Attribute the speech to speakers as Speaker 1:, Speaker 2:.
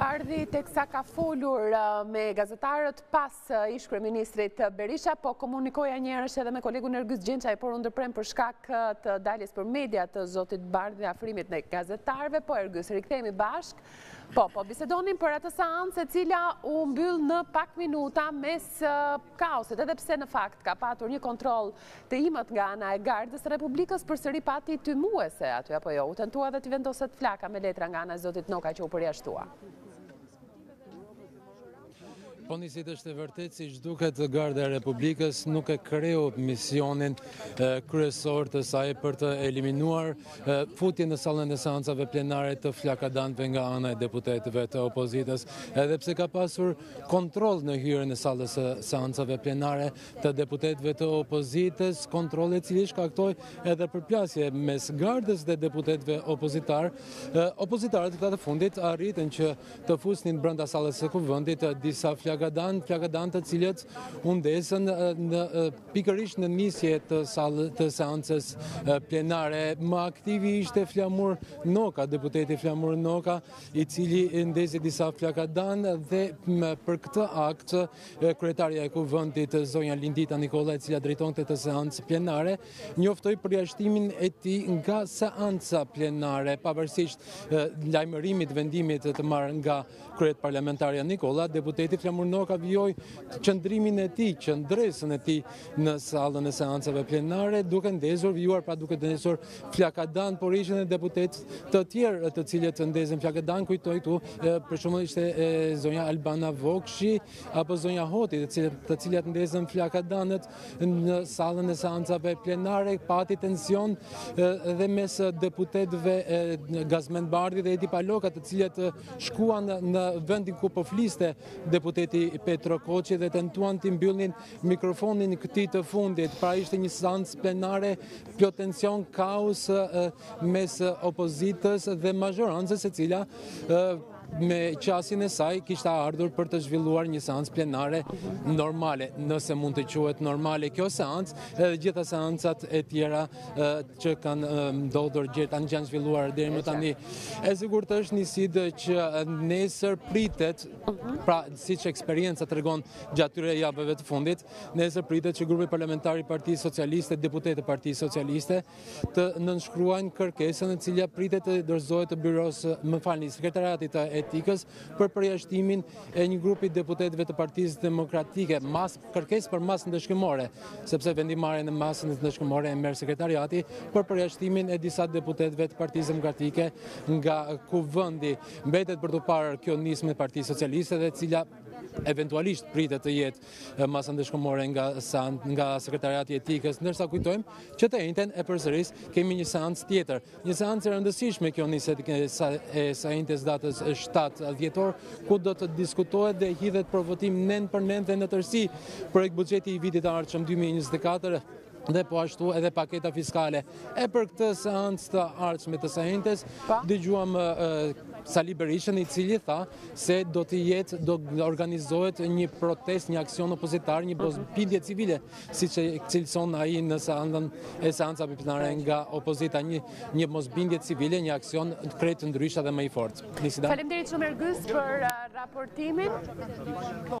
Speaker 1: Bardhi teksa ka folur me gazetarët pas ish-kryeministrit Berisha, po komunikoja njëherësh edhe me kolegun Ergys Gjençaj, por u ndërpremë për shkak të daljes për media të zotit Bardhi dhe afrimit të gazetarëve, po Ergys, rikthehemi bashkë, po, po, bisedonim për atë seancë e cila u mbyll në pak minuta mes Kaosit, edhe pse në fakt ka patur një kontroll të imët nga ana e Gardës së Republikës, përsëri pati tymuese aty, apo jo? U tentua edhe t'i vendoset flaka me letra nga ana e zotit Noka që u përjashtua.
Speaker 2: Po nisit është e vërtetë, siç duket Garda e Republikës nuk e kreu misionin kryesor të saj për të eliminuar futjen në sallën e seancave plenare të flakadanëve nga ana e deputetëve të opozitës. Edhe pse ka pasur Kontroll në hyrjen e sallës së seancave plenare të deputetëve të opozitës, kontroll i cili shkaktoi edhe përplasje mes gardës dhe deputetëve opozitarë. Opozitarët këta të fundit arritën që të fusnin brenda sallës së Kuvendit disa flakadanë, flakadanë të cilët u ndezën pikërisht në nisje të seancës plenare. Më aktivi ishte Flamur Noka, deputeti Flamur Noka, i cili ndezi disa flakadanë dhe për këtë akt kryetarja e Kuvendit zonja Lindita Nikolla e cila drejtonte këtë seancë plenare njoftoi përjashtimin e tij nga seanca plenare pavarësisht lajmërimit vendimit të marrë nga kryeparlamentarja Nikolla deputeti Flamur Noka vijoi qëndrimin e tij qëndresën e tij në sallën e seancave plenare, duke ndezur vijuar, pra duke ndezur flakadanë, por ishin dhe deputetë të tjerë të cilët ndezën flakadanë, kujtoj këtu, për shembull ishte zonja Albana Vokshi, apo zonja Hoti, të cilat ndezën flakadanët në sallën e seancave plenare, pati tension dhe mes deputetëve Gazment Bardhi dhe Edi Paloka, të cilët shkuan në vendin ku po fliste deputeti Petro Koçi dhe tentuan t'i mbyllnin mikrofonin këtij të fundit, pra ishte një seancë plenare plot tension, kaos mes opozitës dhe mazhorancës e cila me qasjen e saj kishte ardhur për të zhvilluar një seancë plenare normale, nëse mund të quhet normale kjo seancë, edhe gjithë seancat e tjera që kanë ndodhur gjithë tani që janë zhvilluar deri më tani. E sigurt është një sidë që nesër pritet, pra siç eksperienca tregon gjatë këtyre javëve të fundit. Nesër pritet që grupi parlamentar i Partisë Socialiste, deputetë e Partisë Socialiste, të nënshkruajnë kërkesën e cila pritet të dorëzohet të byrosë, më falni, sekretariatit të etikës për përjashtimin e një grupi deputetëve të Partisë Demokratike, masë kërkesë për masë ndëshkimore, sepse vendimmarrjen e masës ndëshkimore e merr sekretariati për përjashtimin e disa deputetëve të Partisë Demokratike nga kuvendi. Mbetet për t'u parë kjo nismë e Partisë Socialiste dhe cila eventualisht pritet të jetë masa ndëshkimore nga, nga sekretariati i etikës, ndërsa kujtojmë që të enjten e përsëris kemi një seancë tjetër. Një seancë e rëndësishme kjo kjo e së enjtes datës 7 dhjetor, ku do të diskutohet dhe hidhet për votim nen për nen dhe në tërësi projektbuxheti i vitit të ardhshëm 2024, dhe po ashtu edhe paketa fiskale. E për këtë seancë të ardhshme të së enjtes, dëgjuam Sali Berishën i cili tha se do të jetë do organizohet një protestë, një aksion opozitar, një bindje civile, siç e cilëson ai në seancën e seanca plenare nga opozita, një një mosbindje civile, një aksion krejt ndryshe dhe më i
Speaker 1: fortë. Faleminderit shumë Ergys për uh, raportimin.